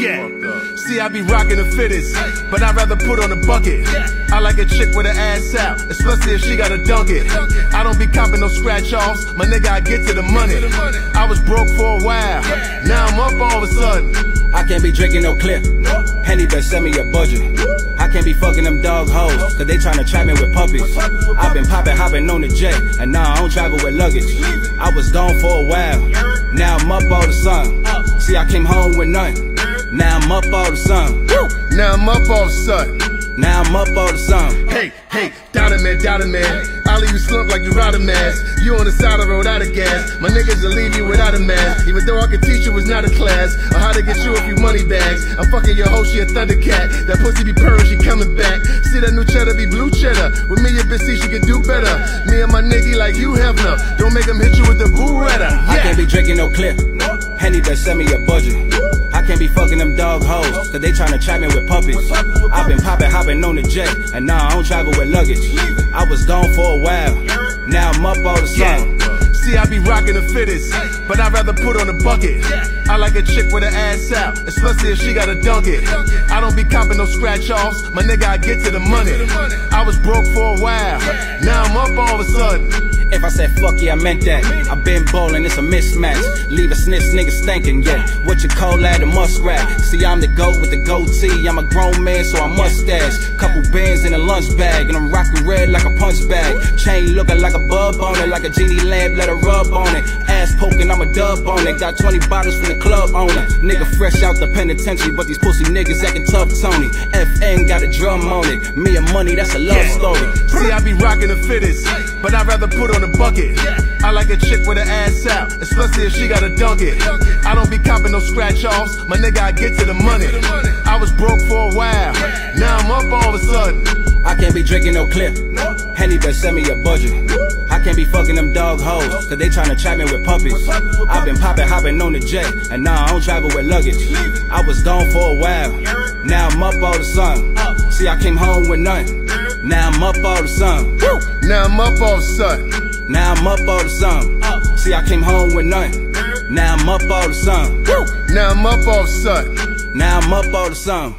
I be rocking the fittest, but I'd rather put on a bucket. I like a chick with her ass out, especially if she gotta dunk it. I don't be copping no scratch offs, my nigga, I get to the money. I was broke for a while, now I'm up all of a sudden. I can't be drinking no clip. Henny better send me a budget. I can't be fucking them dog hoes, cause they tryna trap me with puppies. I've been poppin', hoppin' on the jet, and now I don't travel with luggage. I was gone for a while, now I'm up all the sun. See, I came home with nothing, now I'm up all the sun. Now I'm up all a sudden. Now I'm up all the sun. Hey, hey, Dotmann, down it man. I'll leave you slump like you ride a mask. You on the side of the road out of gas. My niggas will leave you without a mask. Even though I could teach you it's not a class. Or how to get you a few money bags. I'm fucking your hoe, she a thundercat. That pussy be purring, she coming back. See that new cheddar be blue cheddar. With me, your bitch see she can do better. Me and my nigga like you have no. Don't make him hit you with the Beretta. I can't be drinking no clip. Henny better send me a budget. I can't be fucking them dog hoes, cause they tryna trap me with puppets. I've been poppin', hoppin' on the jet, and now I don't travel with luggage. I was gone for a while, now I'm up all the sun. See, be rocking the fittest, but I'd rather put on a bucket. I like a chick with her ass out, especially if she gotta dunk it. I don't be copping no scratch offs, my nigga, I get to the money. I was broke for a while, now I'm up all of a sudden. If I said fuck yeah, I meant that. I been bowling, it's a mismatch. Leave a snitch nigga stinking, yeah. What you call that, a muskrat? See, I'm the goat with the goatee. I'm a grown man, so I mustache. Couple bands in a lunch bag, and I'm rockin' red like a punch bag. Chain looking like a bub on it, like a genie lamp, let her rub on it. Ass poking, I'm a dub on it. Got 20 bottles from the club owner. Nigga fresh out the penitentiary, but these pussy niggas acting tough, Tony. FN got a drum on it. Me and money, that's a love story. See, I be rocking the fittest, but I'd rather put on a bucket. I like a chick with her ass out, especially if she gotta dunk it. I don't be copping no scratch offs, my nigga, I get to the money. I was broke for a while, now I'm up all of a sudden. I can't be drinking no clip. Henny better send me a budget. I can't be fucking them dog hoes, cause they tryna trap me with puppies. I've been poppin', hoppin' on the jet, and now I don't travel with luggage. I was gone for a while, now I'm up all the sun. See, I came home with nothing, now I'm up all the sun. Now I'm up all a sudden. Now I'm up all the sun. See, I came home with nothing, now I'm up all the sun. Now I'm up all a sudden. Now I'm up all the sun.